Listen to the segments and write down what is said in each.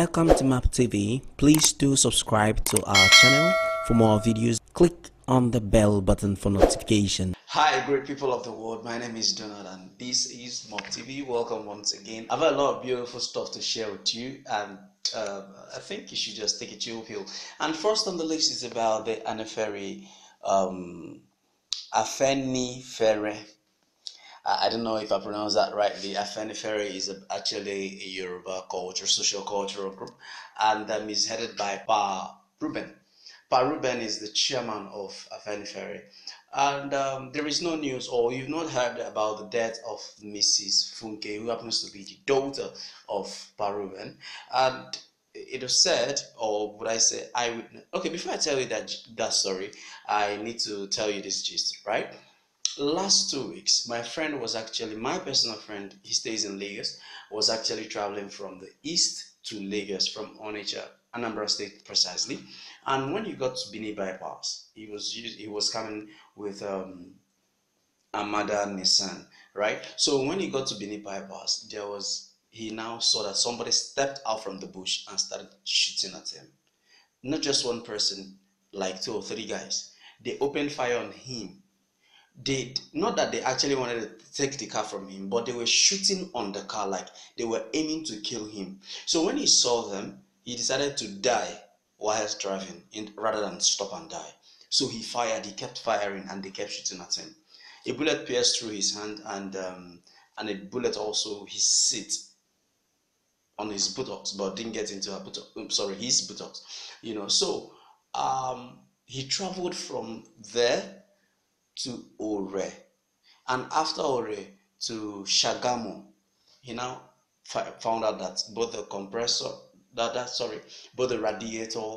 Welcome to Mob TV. Please do subscribe to our channel for more videos. Click on the bell button for notification. Hi, great people of the world. My name is Donald, and this is Mob TV. Welcome once again. I've got a lot of beautiful stuff to share with you, and uh, I think you should just take a chill pill. And first on the list is about the Anaferi um, Afeni Ferre. I don't know if I pronounce that rightly. Afenifere is actually a Yoruba culture, social cultural group, and um, is headed by Pa Reuben. Pa Reuben is the chairman of Afenifere. And um, there is no news, or you've not heard about the death of Mrs. Funke, who happens to be the daughter of Pa Reuben. And it was said, or would I say, I would. okay. Before I tell you that that story, I need to tell you this gist, right? Last two weeks my friend was actually my personal friend he stays in lagos was actually traveling from the east to lagos from onitsha anambra state precisely. And when he got to Bini bypass he was he was coming with um amada nissan right? So when he got to Bini bypass there was he now saw that somebody stepped out from the bush and started shooting at him. Not just one person like two or three guys. They opened fire on him they not that they actually wanted to take the car from him, but they were shooting on the car like they were aiming to kill him. So when he saw them, he decided to die while driving in, rather than stop and die. So he fired, he kept firing, and they kept shooting at him. A bullet pierced through his hand, and um, and a bullet also his seat on his buttocks, but didn't get into her buttocks. Sorry, his buttocks. You know, so um, he traveled from there to Ore, and after Ore to Shagamu. He now found out that both the compressor, that, that sorry, both the radiator,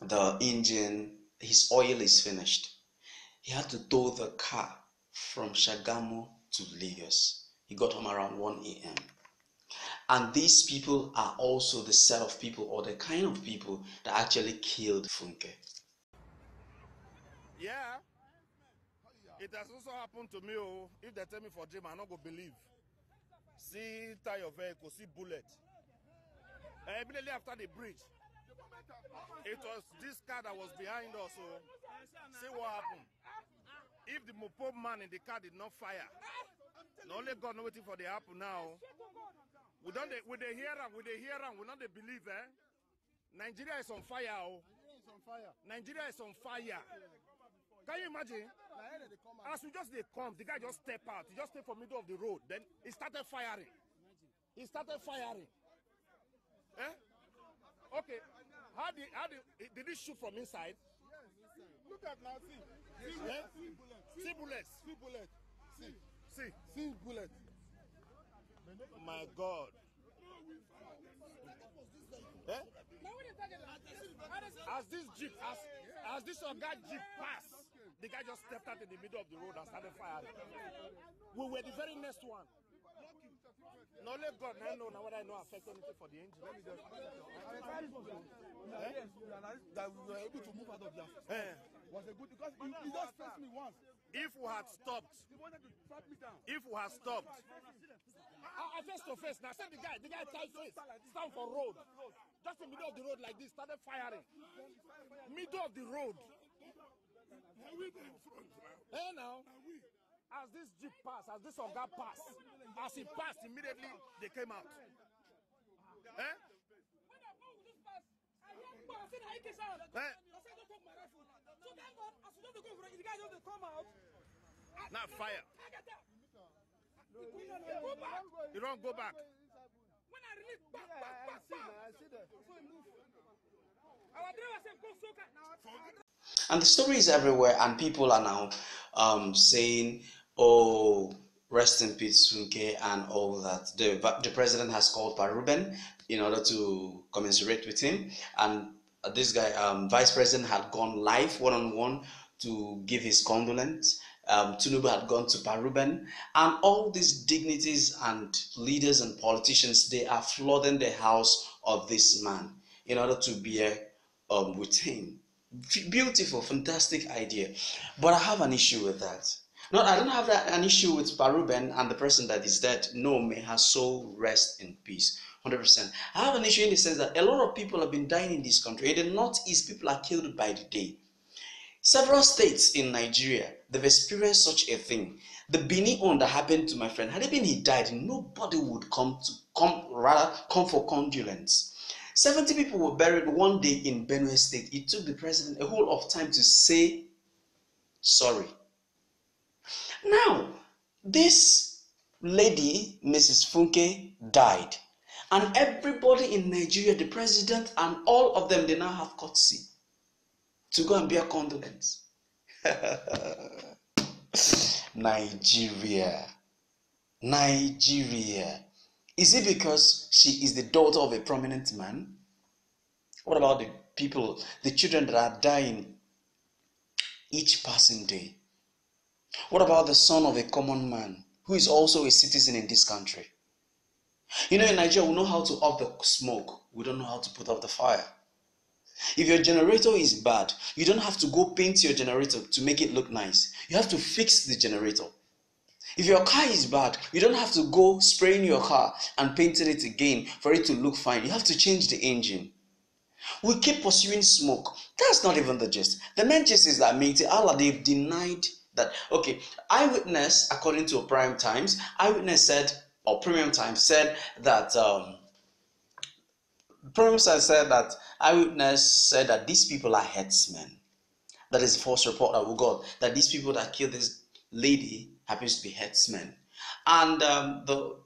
the engine, his oil is finished. He had to tow the car from Shagamu to Lagos. He got home around 1 a.m. And these people are also the set of people or the kind of people that actually killed Funke. Yeah. It has also happened to me. Oh, if they tell me for dream, I not go believe. See tire vehicle, see bullet. Uh, immediately after the bridge, it was this car that was behind us. So, oh. see what happened. If the mopo man in the car did not fire, not only God know waiting for the happen now. We don't with the hear with the hear we not the believe eh. Nigeria is on fire. Oh. Nigeria is on fire. Can you imagine? As we just they come, the guy just step out. He just stay for middle of the road. Then he started firing. He started firing. Eh? Okay. How did how did did he shoot from inside? Yes. Look at now. See. See, yeah? see bullets. See bullets. See bullets. See. See. See bullets. My God. Eh? As this jeep, as as this Oga jeep pass, the guy just stepped out in the middle of the road and started firing. We were the very next one. No, let God now know now whether I know affect anything for the engine. Let me just. Eh? That we were able to move out of there. Eh. Was a good because he, he just pressed me once. If we had stopped, He wanted to trap me down. if we had stopped, I, I face to face now. I said the guy, the guy tied face, stand for road, just in the middle of the road like this, started firing. Middle of the road we dey front now. Hey now. Na. As this jeep pass, as this oga pass, as he passed immediately, they came out. Eh? When I go with this pass, I hear people are saying I can I said, don't talk my rifle. So thank God, as soon as they go for it, the guys just come out. Now fire. Target them. Go back. You don't go back. When I release, back, back, back, back. I see that. I see that. So he move. And the story is everywhere, and people are now um, saying, "Oh, rest in peace, Funke," and all that. The the president has called Pa Reuben in order to commiserate with him, and this guy, um, vice president, had gone live one on one to give his condolence. Um, had gone to Pa Reuben, and all these dignitaries and leaders and politicians they are flooding the house of this man in order to bear um, with him. Beautiful, fantastic idea, but I have an issue with that. No, I don't have that, an issue with Pa Reuben and the person that is dead. No, may her soul rest in peace. 100%. I have an issue in the sense that a lot of people have been dying in this country. In the northeast, people are killed by the day. Several states in Nigeria, they've experienced such a thing. The Bini one that happened to my friend, had it been he died, nobody would come to come rather come for condolence. 70 people were buried one day in Benue State. It took the president a whole of time to say sorry. Now, this lady, Mrs. Funke, died. And everybody in Nigeria, the president and all of them, they now have courtesy to go and bear condolence. Nigeria. Nigeria. Is it because she is the daughter of a prominent man? What about the people, the children that are dying each passing day? What about the son of a common man who is also a citizen in this country? You know, in Nigeria, we know how to off the smoke, we don't know how to put off the fire. If your generator is bad, you don't have to go paint your generator to make it look nice. You have to fix the generator. If your car is bad, you don't have to go spraying your car and painting it again for it to look fine. You have to change the engine. We keep pursuing smoke. That's not even the gist. The main gist is that Miyetti Allah, they've denied that. Okay, eyewitness, according to Prime Times, eyewitness said, or Premium Times said that um, Premium Times said that eyewitness said that these people are headsmen. That is a false report that we got. That these people that killed this lady happens to be headsmen. And um, the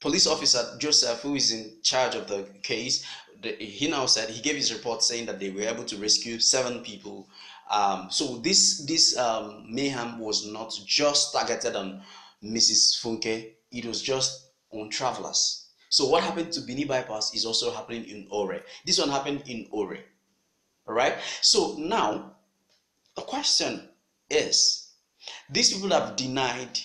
police officer Joseph, who is in charge of the case, the, he now said he gave his report saying that they were able to rescue seven people. Um, so this this um, mayhem was not just targeted on Mrs. Funke; it was just on travelers. So what happened to Bini bypass is also happening in Ore. This one happened in Ore. All right. So now the question is, these people have denied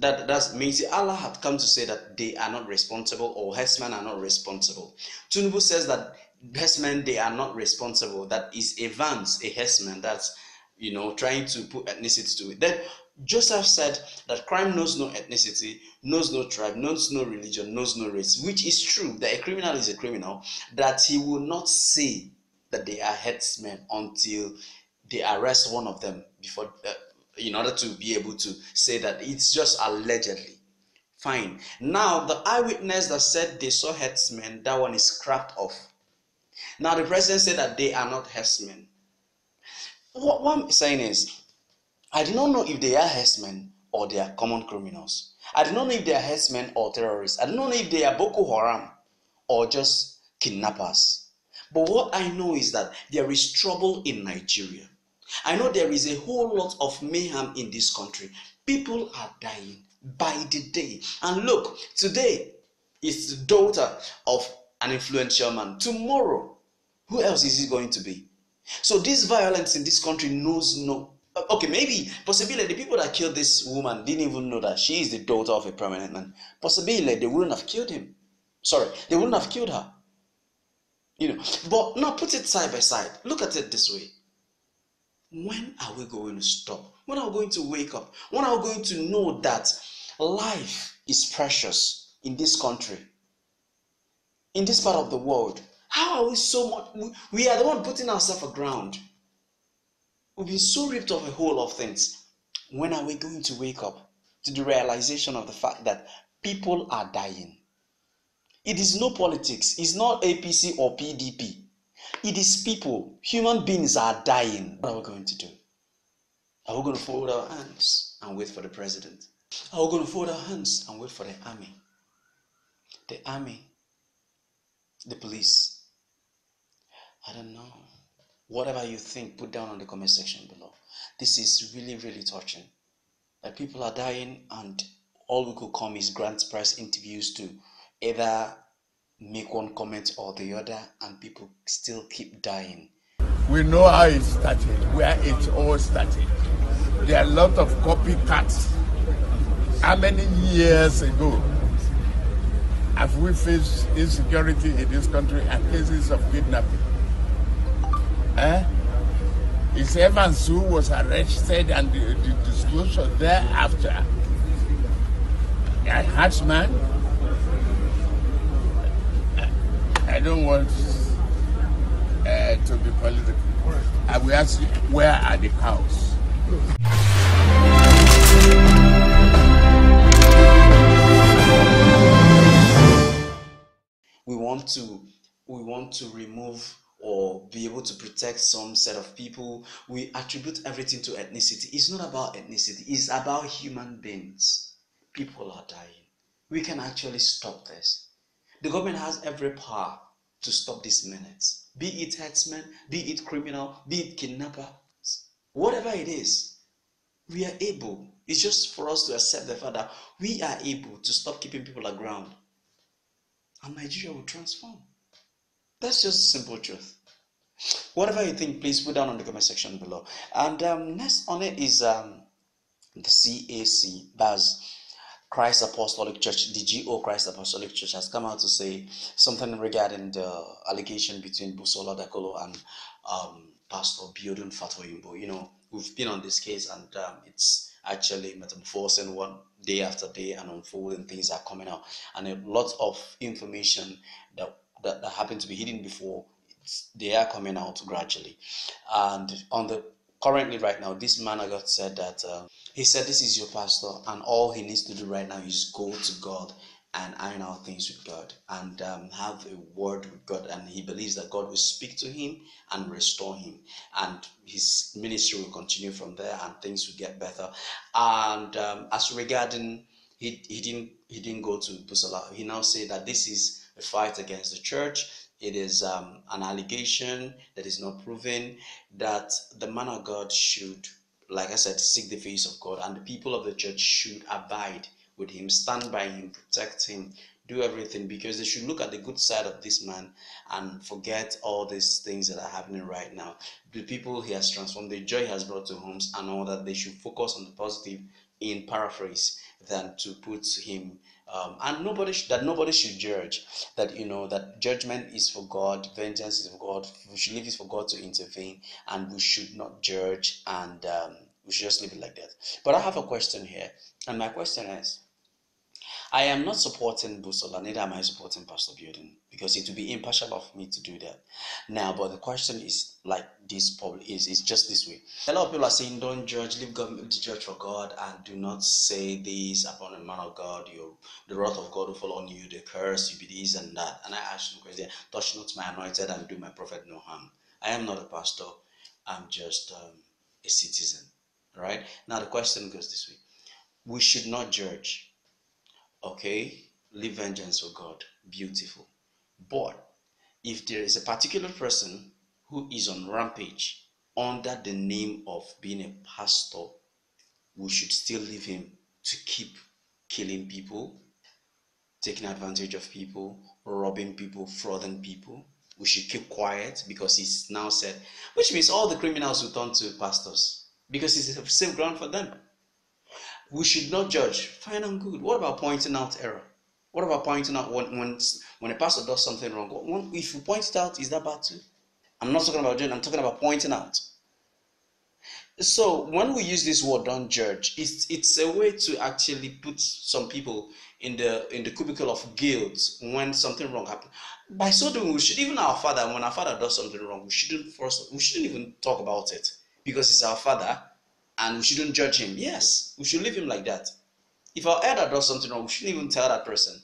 that that means Allah had come to say that they are not responsible or herdsmen are not responsible. Tinubu says that herdsmen they are not responsible. That is a Evans, a herdsman that's you know trying to put ethnicity to it. Then Joseph said that crime knows no ethnicity, knows no tribe, knows no religion, knows no race, which is true. That a criminal is a criminal. That he will not say that they are herdsmen until they arrest one of them before. Uh, in order to be able to say that it's just allegedly. Fine. Now, the eyewitness that said they saw herdsmen, that one is scrapped off. Now, the president said that they are not herdsmen. What, what I'm saying is, I do not know if they are herdsmen or they are common criminals. I do not know if they are herdsmen or terrorists. I do not know if they are Boko Haram or just kidnappers. But what I know is that there is trouble in Nigeria. I know there is a whole lot of mayhem in this country. People are dying by the day. And look, today is the daughter of an influential man. Tomorrow, who else is it going to be? So this violence in this country knows no. Okay, maybe possibly the people that killed this woman didn't even know that she is the daughter of a prominent man. Possibly they wouldn't have killed him. Sorry, they wouldn't have killed her. You know, but now put it side by side. Look at it this way when are we going to stop? When are we going to wake up? When are we going to know that life is precious in this country, in this part of the world? How are we so much? We are the one putting ourselves aground. We've been so ripped off a whole of things. When are we going to wake up to the realization of the fact that people are dying? It is no politics, it's not APC or PDP. It is people, human beings are dying. What are we going to do? Are we going to fold our hands and wait for the president? Are we going to fold our hands and wait for the army? The army, the police. I don't know. Whatever you think, put down on the comment section below. This is really, really touching. That people are dying, and all we could come is grant press interviews to either make one comment or the other, and people still keep dying. We know how it started, where it all started. There are a lot of copycats. How many years ago have we faced insecurity in this country and cases of kidnapping? Eh? It's Evans who was arrested and the, the disclosure thereafter. A Hatchman I don't want uh, to be political. I will ask you, where are the cows? we want to we want to remove or be able to protect some set of people. We attribute everything to ethnicity. It's not about ethnicity. It's about human beings. People are dying. We can actually stop this. The government has every power to stop these minutes be it herdsmen be it criminal be it kidnappers whatever it is we are able it's just for us to accept the fact that we are able to stop keeping people aground and Nigeria will transform. That's just simple truth. Whatever you think, please put down on the comment section below. And um, next on it is um, the CAC, BAS, Christ Apostolic Church, the GO Christ Apostolic Church has come out to say something regarding the allegation between Busola Dakolo and um, Pastor Biodun Fatoyimbo. You know, we've been on this case and um, it's actually metamorphosing one day after day and unfolding things are coming out and a lot of information that that, that happened to be hidden before they are coming out gradually and on the currently right now this man of god said that uh, he said this is your pastor and all he needs to do right now is go to god and iron out things with God and um, have a word with God. And he believes that God will speak to him and restore him. And his ministry will continue from there and things will get better. And um, as regarding, he, he, didn't, he didn't go to Busola. He now said that this is a fight against the church. It is um, an allegation that is not proven that the man of God should, like I said, seek the face of God and the people of the church should abide with him, stand by him, protect him, do everything because they should look at the good side of this man and forget all these things that are happening right now. The people he has transformed, the joy he has brought to homes, and all that they should focus on the positive in paraphrase than to put him um, and nobody sh- that nobody should judge that you know that judgment is for god vengeance is for god we should leave it for god to intervene and we should not judge and um, we should just leave it like that. But i have a question here and my question is I am not supporting Busola, neither am I supporting Pastor Biodun because it would be impartial of me to do that. Now, but the question is like this probably is it's just this way. A lot of people are saying, Don't judge, leave God the judge for God, and do not say this upon a man of God, you the wrath of God will fall on you, the curse, you be this and that. And I ask the question, touch not my anointed and do my prophet no harm. I am not a pastor, I'm just um, a citizen. Right? Now the question goes this way. We should not judge Okay, leave vengeance for God. Beautiful. But if there is a particular person who is on rampage under the name of being a pastor, we should still leave him to keep killing people, taking advantage of people, robbing people, frauding people. We should keep quiet because he's now said, which means all the criminals will turn to pastors because it's a safe ground for them we should not judge. Fine and good. What about pointing out error? What about pointing out when when when a pastor does something wrong? If you point it out, is that bad too? I'm not talking about judging. I'm talking about pointing out. So when we use this word "don't judge," it's it's a way to actually put some people in the in the cubicle of guilt when something wrong happens. By so doing, we should even our father when our father does something wrong, we shouldn't first we shouldn't even talk about it because it's our father and we shouldn't judge him. Yes, we should leave him like that. If our elder does something wrong, we shouldn't even tell that person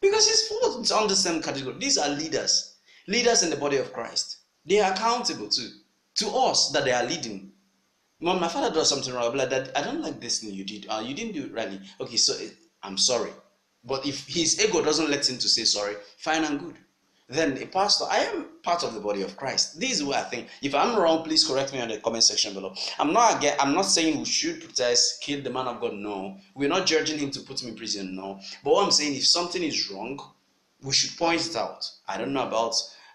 because he's falls on the same category. These are leaders, leaders in the body of Christ. They are accountable to to us that they are leading. When my father does something wrong, I'll be like that. I don't like this thing you did. Uh, you didn't do it rightly. Okay, so eh, I'm sorry. But if his ego doesn't let him to say sorry, fine and good then a pastor, I am part of the body of Christ. This is what I think. If I'm wrong, please correct me on the comment section below. I'm not again, I'm not saying we should protest, kill the man of God. No. We're not judging him to put him in prison. No. But what I'm saying, if something is wrong, we should point it out. I don't know about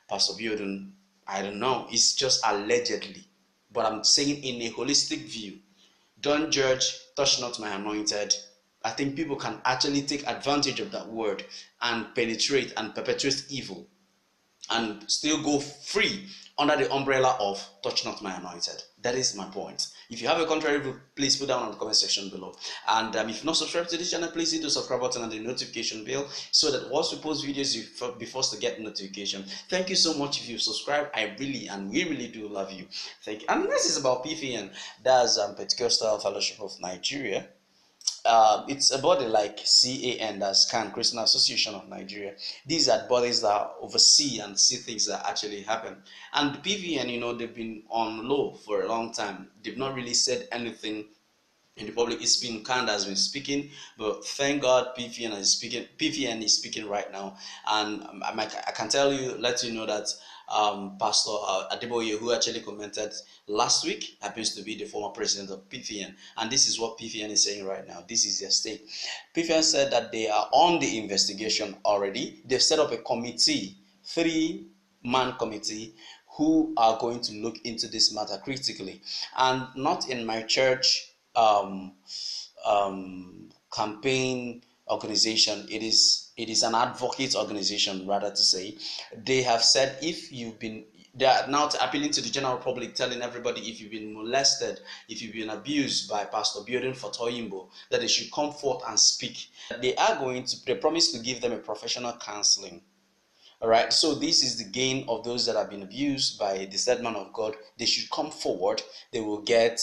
Pastor Biodun. I don't know. It's just allegedly. But I'm saying in a holistic view, don't judge, touch not my anointed. I think people can actually take advantage of that word and penetrate and perpetuate evil and still go free under the umbrella of touch not my anointed. That is my point. If you have a contrary view please put down on the comment section below. And um, if not subscribed to this channel please hit the subscribe button and the notification bell so that once we post videos you be forced to get notification. Thank you so much if you subscribe i really and we really do love you. Thank you. And this is about pfn that's um, pentecostal fellowship of nigeria uh, it's a body like CAN, that's CAN, Christian Association of Nigeria. These are bodies that oversee and see things that actually happen. And the PFN, you know, they've been on low for a long time. They've not really said anything in the public. It's been CAN has been speaking, but thank God PFN is speaking. PFN is speaking right now, and um, I, I can tell you, let you know that um, Pastor uh, Adeboye, who actually commented last week, happens to be the former president of PFN. And this is what PFN is saying right now. This is their state. PFN said that they are on the investigation already. They've set up a committee, three man committee, who are going to look into this matter critically. And not in my church um, um, campaign organization it is it is an advocate organization rather to say. They have said if you've been they are now appealing to the general public telling everybody if you've been molested if you've been abused by pastor Biodun Fatoyimbo that they should come forth and speak. They are going to they promise to give them a professional counseling. All right so this is the gain of those that have been abused by the said man of god. They should come forward. They will get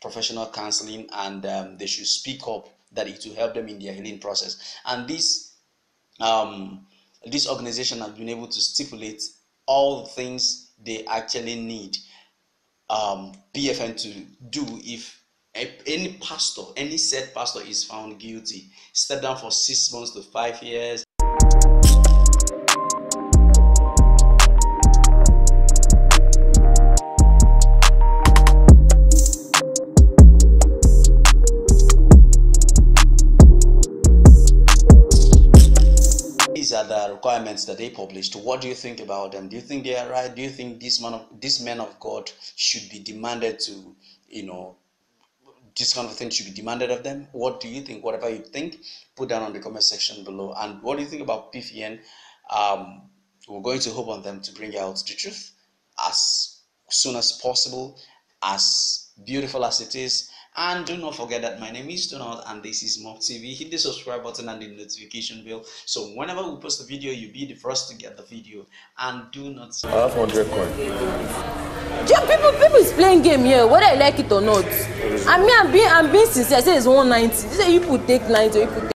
professional counseling and um, they should speak up that it will help them in their healing process. And this um, this organization has been able to stipulate all the things they actually need um, PFN to do if any pastor, any said pastor is found guilty. Step down for six months to five years. That they published. What do you think about them? Do you think they are right? Do you think this man of this men of God should be demanded to, you know, this kind of thing should be demanded of them? What do you think? Whatever you think, put down on the comment section below. And what do you think about PFN? Um, we're going to hope on them to bring out the truth as soon as possible, as beautiful as it is. And do not forget that my name is Donald and this is Mob TV. Hit the subscribe button and the notification bell so whenever we post a video, you'll be the first to get the video. And do not. I have 100 coins. Yeah, people people is playing game here whether I like it or not. I mean I'm being I'm being sincere. I say it's 190. They say you people take 90 or you people take